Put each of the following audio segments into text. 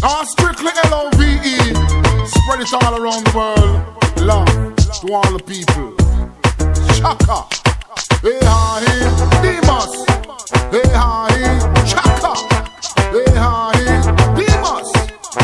On strictly L-O-V-E. Spread it all around the world. Love to all the people. Chaka. Hey, honey. Demas. Hey, honey. Chaka. Hey, honey. Demas.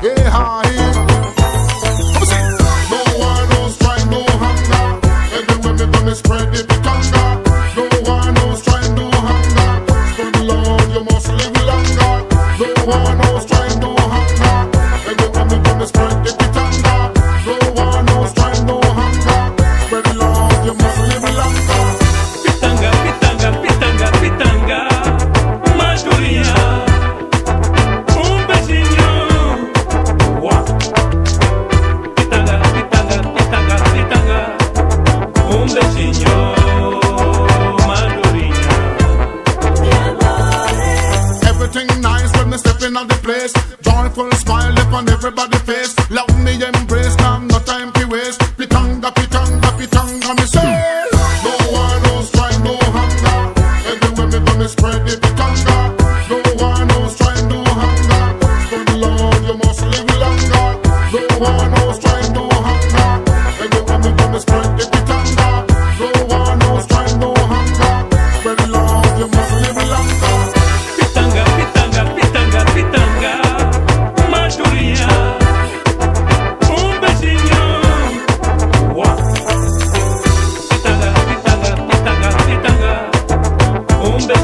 Hey, honey. me stepping on the place. Joyful smile upon everybody's face. Love.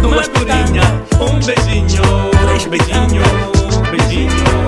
duas purinhas, um beijinho, três beijinhos, beijinho.